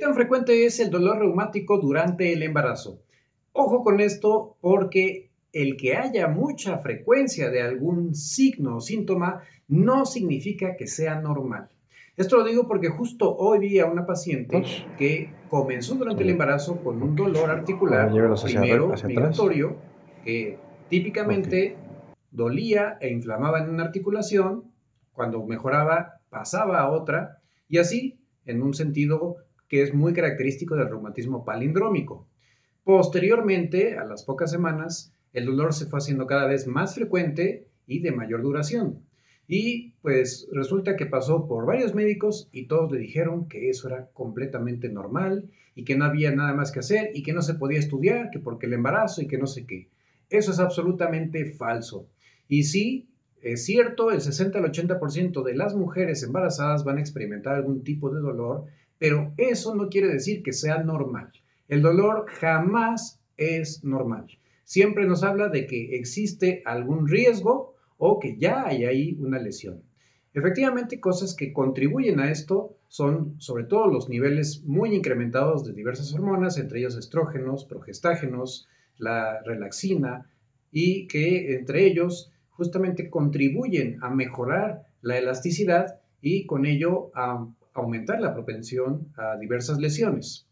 tan frecuente es el dolor reumático durante el embarazo? Ojo con esto porque el que haya mucha frecuencia de algún signo o síntoma no significa que sea normal. Esto lo digo porque justo hoy vi a una paciente que comenzó durante el embarazo con un dolor articular, primero migratorio, que típicamente dolía e inflamaba en una articulación, cuando mejoraba pasaba a otra, y así en un sentido que es muy característico del reumatismo palindrómico. Posteriormente, a las pocas semanas, el dolor se fue haciendo cada vez más frecuente y de mayor duración. Y pues resulta que pasó por varios médicos y todos le dijeron que eso era completamente normal y que no había nada más que hacer y que no se podía estudiar, que porque el embarazo y que no sé qué. Eso es absolutamente falso. Y sí, es cierto, el 60 al 80% de las mujeres embarazadas van a experimentar algún tipo de dolor, pero eso no quiere decir que sea normal. El dolor jamás es normal. Siempre nos habla de que existe algún riesgo o que ya hay ahí una lesión. Efectivamente, cosas que contribuyen a esto son sobre todo los niveles muy incrementados de diversas hormonas, entre ellos estrógenos, progestágenos, la relaxina, y que entre ellos justamente contribuyen a mejorar la elasticidad y con ello a aumentar la propensión a diversas lesiones,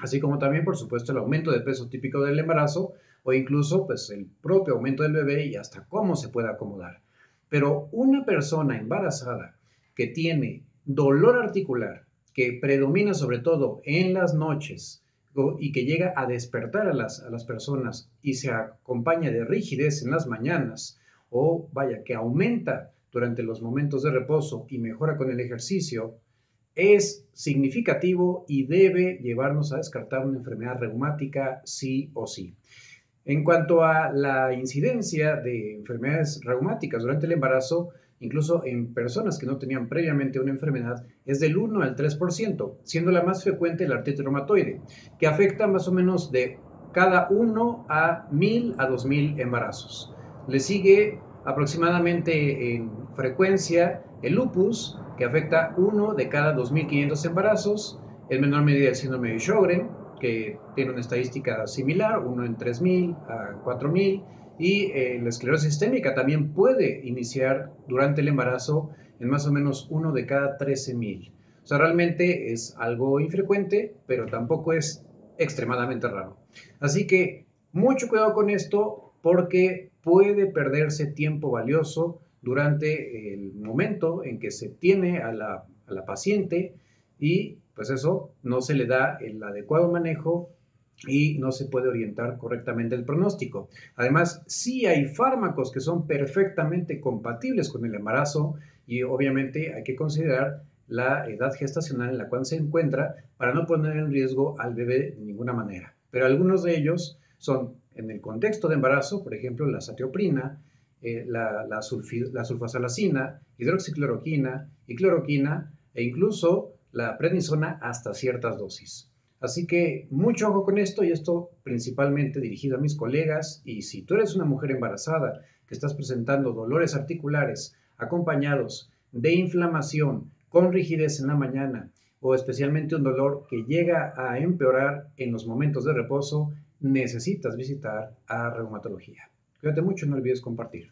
así como también, por supuesto, el aumento de peso típico del embarazo o incluso pues el propio aumento del bebé y hasta cómo se puede acomodar. Pero una persona embarazada que tiene dolor articular, que predomina sobre todo en las noches y que llega a despertar a las, a las personas y se acompaña de rigidez en las mañanas, o vaya, que aumenta durante los momentos de reposo y mejora con el ejercicio, es significativo y debe llevarnos a descartar una enfermedad reumática sí o sí. En cuanto a la incidencia de enfermedades reumáticas durante el embarazo, incluso en personas que no tenían previamente una enfermedad, es del 1 al 3%, siendo la más frecuente la artritis reumatoide, que afecta más o menos de cada 1 a 1000 a 2000 embarazos. Le sigue aproximadamente en frecuencia el lupus, que afecta uno de cada 2.500 embarazos, en menor medida el síndrome de Sjögren, que tiene una estadística similar, uno en 3.000 a 4.000, y eh, la esclerosis sistémica también puede iniciar durante el embarazo en más o menos uno de cada 13.000. O sea, realmente es algo infrecuente, pero tampoco es extremadamente raro. Así que mucho cuidado con esto, porque puede perderse tiempo valioso durante el momento en que se tiene a la, paciente y pues eso no se le da el adecuado manejo y no se puede orientar correctamente el pronóstico. Además, sí hay fármacos que son perfectamente compatibles con el embarazo y obviamente hay que considerar la edad gestacional en la cual se encuentra para no poner en riesgo al bebé de ninguna manera. Pero algunos de ellos son en el contexto de embarazo, por ejemplo, la satioprina, eh, la, la, sulfasalacina, hidroxicloroquina y cloroquina e incluso la prednisona hasta ciertas dosis. Así que mucho ojo con esto y esto principalmente dirigido a mis colegas y si tú eres una mujer embarazada que estás presentando dolores articulares acompañados de inflamación con rigidez en la mañana o especialmente un dolor que llega a empeorar en los momentos de reposo, necesitas visitar a reumatología. Cuídate mucho, no olvides compartir.